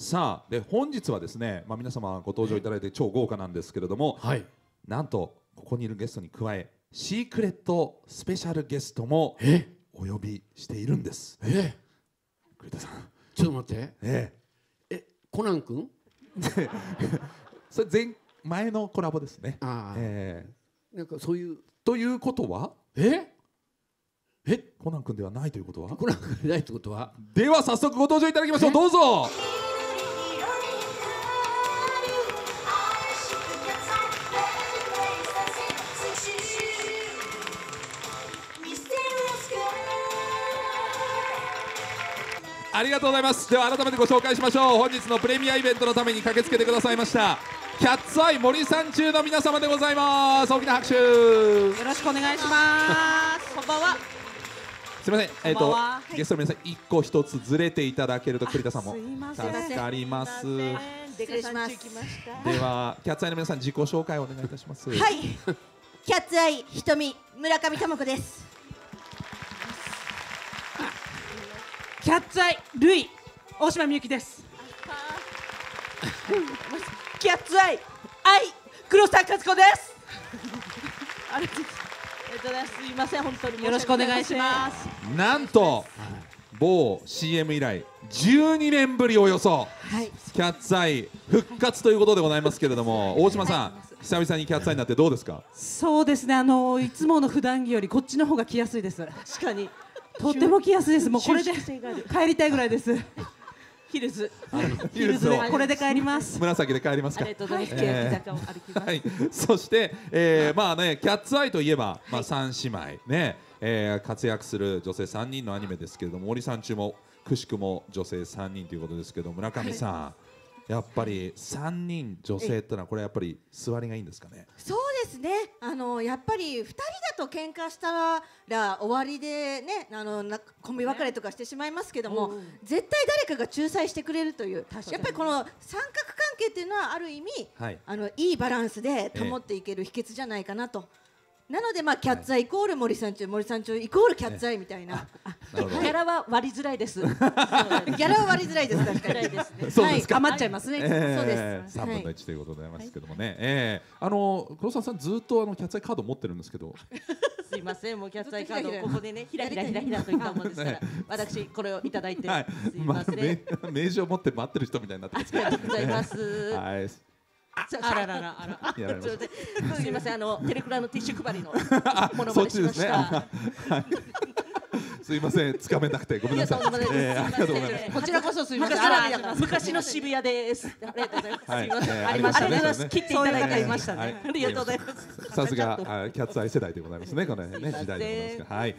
さあで本日はですね、まあ、皆様ご登場いただいて超豪華なんですけれども、はい。なんとここにいるゲストに加えシークレットスペシャルゲストもえ？お呼びしているんです。え？栗田さん。ちょっと待って。ええ。コナン君？え それ前前のコラボですね。ああ、ええ。なんかそういう。ということは？え？え？コナン君ではないということは？コナン君がいないってことは？では早速ご登場いただきましょう。どうぞありがとうございますでは改めてご紹介しましょう本日のプレミアイベントのために駆けつけてくださいましたキャッツアイ森さん中の皆様でございます大きな拍手よろしくお願いします。こんばんは。すみません、えっ、とこんばんは、ゲストの皆さん一個一つずれていただけると栗田さんも助かります。失礼します。ではキャッツアイの皆さん自己紹介をお願いいたします。はい。キャッツアイ瞳村上智子です。キャッツアイルイ大島みゆきです。キャッツアイアイ黒沢和子です。ありがとうございます。すいません本当によろしくお願いします。なんと某 CM 以来12年ぶりおよそはい。キャッツアイ復活ということでございますけれども、大島さん久々にキャッツアイになってどうですか？そうですねあのいつもの普段着よりこっちの方が着やすいです。確かに。とっても着やすいです。もうこれで帰りたいぐらいです。ヒルズ。ヒルズでこれで帰ります。紫で帰りますか。とうございます。えー坂を歩きます。はい、そして、えー、まあね、キャッツアイといえば、まあ、三姉妹ね、えー、活躍する女性三人のアニメですけれども、森さん中もくしくも女性三人ということですけど、村上さん。やっぱり三人女性ってのはこれやっぱり座りがいいんですかね？そうですね。あのやっぱり二人だと喧嘩したら終わりでね、あのなコンビ別れとかしてしまいますけども、絶対誰かが仲裁してくれるという。やっぱりこの三角関係っていうのはある意味、はいあのいいバランスで保っていける秘訣じゃないかなと。なのでまあキャッツアイイコール森さん中森さん中イコールキャッツアイみたいな。ギャラは割りづらい です。ギャラは割りづらいです確かに。ですね。そうですか余っちゃいますね。そうでえー、す3分の1ということでございますけどもね、えー、あの黒沢さんずっとあのキャッツアイカード持ってるんですけど すいません、もうキャッツアイカード をここでね、ひらひらひらひらと言ったもんですから、私これをいただいて、はいすいません。名名刺を持って待ってる人みたいになってますけどがとうございます。はいあらららあら。すいません、あのテレクラのティッシュ配りのものそまねしま。した。はいすいません、つかめなくてごめんなさい。えーありがとうございます。こちらこそすみません。昔の渋谷です。ありがとうございます。はい。えーありましたねありがとうございます。切っていただいていましたねありがとうございます。さすがキャッツアイ世代でございますね、このねすいません時代でございますから。はい。